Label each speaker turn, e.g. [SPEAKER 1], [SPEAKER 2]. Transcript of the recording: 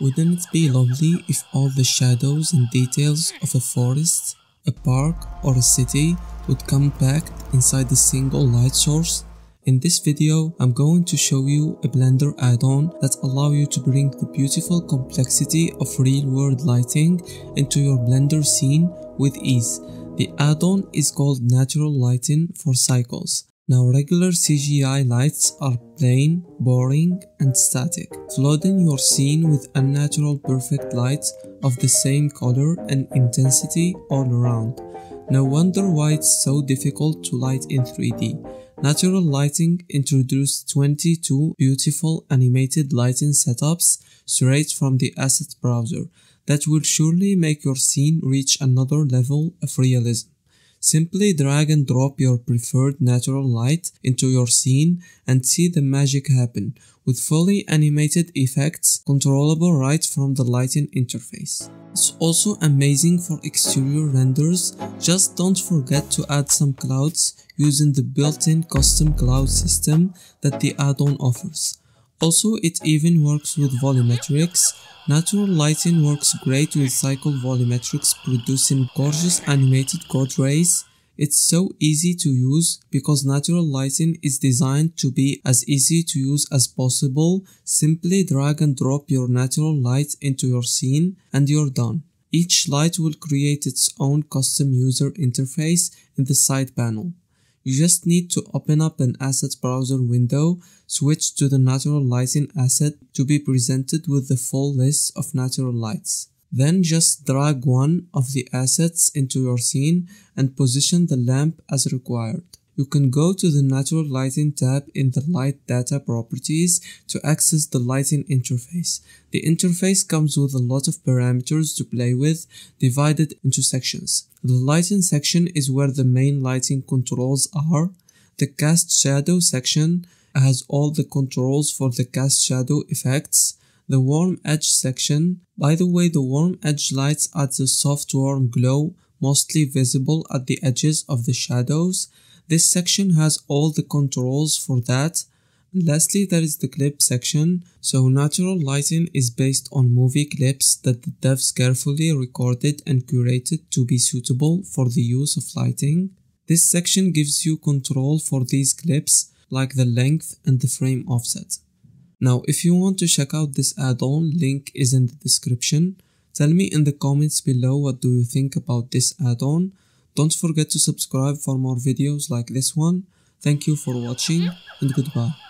[SPEAKER 1] Wouldn't it be lovely if all the shadows and details of a forest, a park or a city would come packed inside a single light source? In this video, I'm going to show you a Blender add-on that allow you to bring the beautiful complexity of real-world lighting into your Blender scene with ease. The add-on is called Natural Lighting for Cycles. Now regular CGI lights are plain, boring and static. Flooding your scene with unnatural perfect lights of the same color and intensity all around. No wonder why it's so difficult to light in 3D. Natural Lighting introduced 22 beautiful animated lighting setups straight from the asset browser that will surely make your scene reach another level of realism. Simply drag and drop your preferred natural light into your scene and see the magic happen with fully animated effects controllable right from the lighting interface. It's also amazing for exterior renders, just don't forget to add some clouds using the built-in custom cloud system that the add-on offers. Also, it even works with volumetrics. Natural lighting works great with cycle volumetrics producing gorgeous animated rays. It's so easy to use because natural lighting is designed to be as easy to use as possible. Simply drag and drop your natural light into your scene and you're done. Each light will create its own custom user interface in the side panel. You just need to open up an asset browser window, switch to the natural lighting asset to be presented with the full list of natural lights. Then just drag one of the assets into your scene and position the lamp as required. You can go to the Natural Lighting tab in the Light Data Properties to access the lighting interface. The interface comes with a lot of parameters to play with, divided into sections. The lighting section is where the main lighting controls are. The Cast Shadow section has all the controls for the cast shadow effects. The warm edge section, by the way the warm edge lights adds a soft warm glow mostly visible at the edges of the shadows. This section has all the controls for that. Lastly, there is the clip section. So natural lighting is based on movie clips that the devs carefully recorded and curated to be suitable for the use of lighting. This section gives you control for these clips like the length and the frame offset. Now, if you want to check out this add-on, link is in the description. Tell me in the comments below what do you think about this add-on. Don't forget to subscribe for more videos like this one. Thank you for watching and goodbye.